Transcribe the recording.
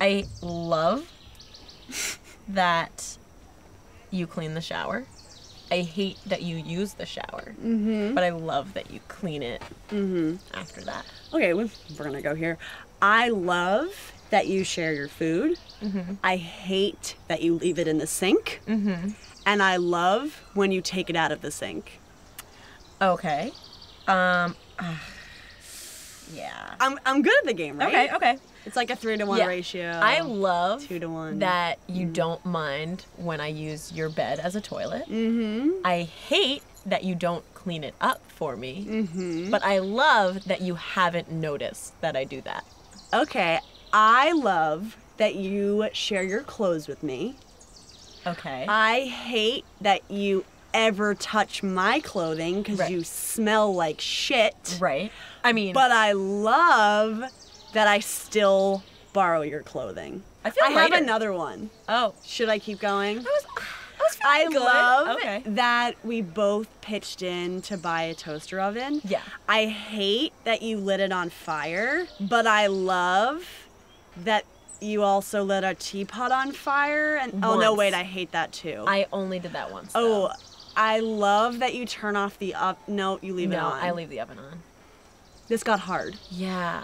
I love that you clean the shower. I hate that you use the shower, mm-hmm. but I love that you clean it after that. Okay, we- we're gonna go here. I love that you share your food. I hate that you leave it in the sink. Mm-hmm. And I love when you take it out of the sink. Okay. Um. yeah. I'm, I'm good at the game, right? Okay. Okay. It's like a three to one Yeah. ratio. I love two to one. that you don't mind when I use your bed as a toilet. Mm-hmm. I hate that you don't clean it up for me. Mm-hmm. But I love that you haven't noticed that I do that. Okay, I love that you share your clothes with me. Okay. I hate that you ever touch my clothing because Right. you smell like shit. right. I mean, But I love that I still borrow your clothing. I feel like I have another one. oh, Should I keep going? I was, I was I good. love Okay. that we both pitched in to buy a toaster oven. Yeah. I hate that you lit it on fire, but I love that you also lit a teapot on fire. And oh no, wait, I hate that too. I only did that once. oh, though. I love that you turn off the up. No, you leave it no, on. I leave the oven on. This got hard. Yeah.